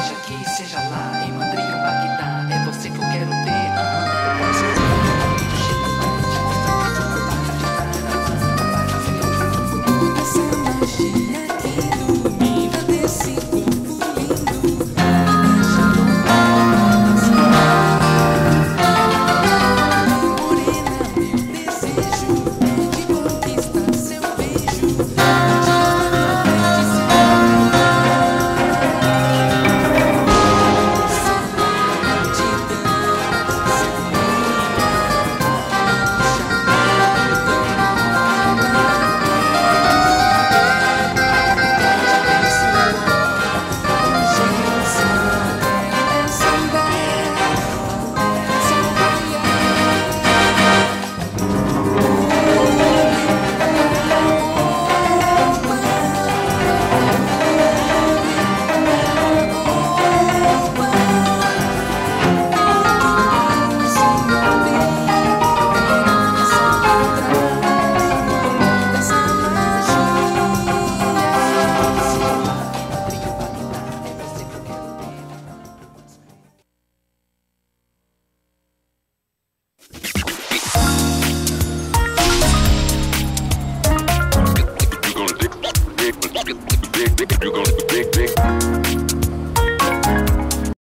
seja aqui, seja lá, em Madrid ou Bagdá. big, big, be big, big.